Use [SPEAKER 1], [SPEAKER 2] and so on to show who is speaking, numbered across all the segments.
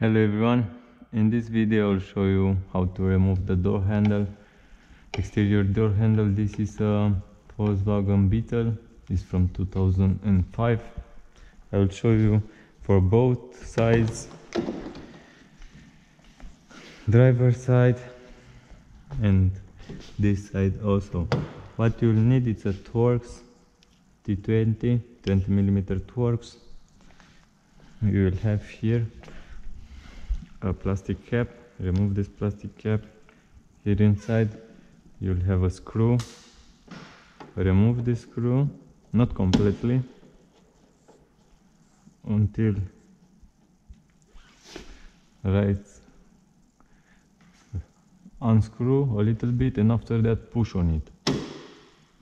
[SPEAKER 1] Hello everyone, in this video I'll show you how to remove the door handle, exterior door handle. This is a Volkswagen Beetle, it's from 2005. I'll show you for both sides, driver side and this side also. What you'll need is a Torx T20, 20 millimeter Torx. You will have here a plastic cap. Remove this plastic cap. Here inside you'll have a screw. Remove this screw not completely until right unscrew a little bit and after that push on it.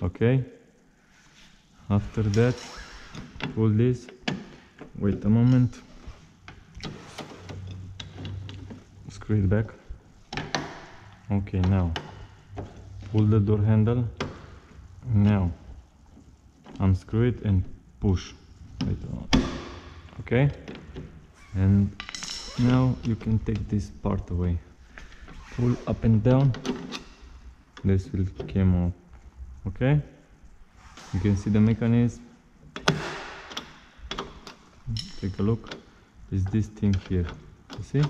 [SPEAKER 1] Okay? After that pull this. Wait a moment screw it back. Okay now. Pull the door handle. Now. Unscrew it and push. It okay. And now you can take this part away. Pull up and down. This will come off. Okay? You can see the mechanism. Take a look. Is this thing here. You see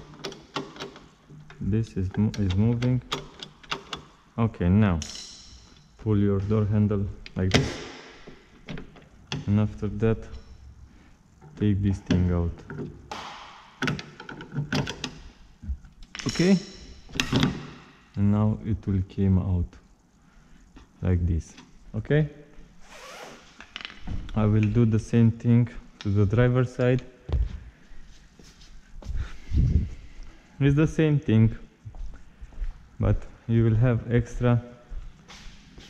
[SPEAKER 1] this is, is moving. Okay now pull your door handle like this. And after that take this thing out. Okay? And now it will came out like this. Okay? I will do the same thing to the driver side it's the same thing but you will have extra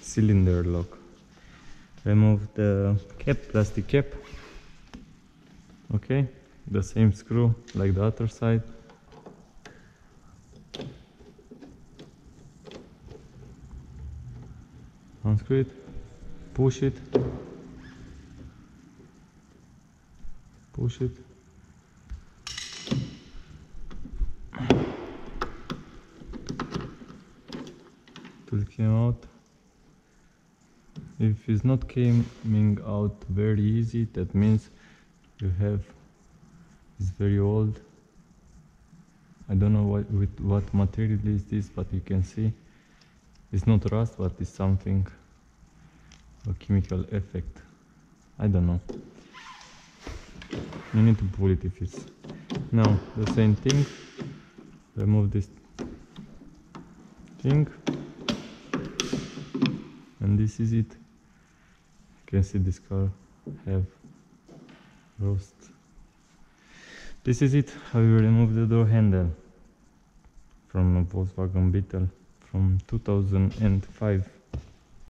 [SPEAKER 1] cylinder lock. Remove the cap plastic cap. Okay the same screw like the other side. Unscrew it push it. Push it will come out. If it's not coming out very easy that means you have it's very old. I don't know what with what material is this but you can see it's not rust but it's something a chemical effect. I don't know. You need to pull it if it's now the same thing. Remove this thing and this is it. You can see this car have rust. This is it how you remove the door handle from a Volkswagen Beetle from 2005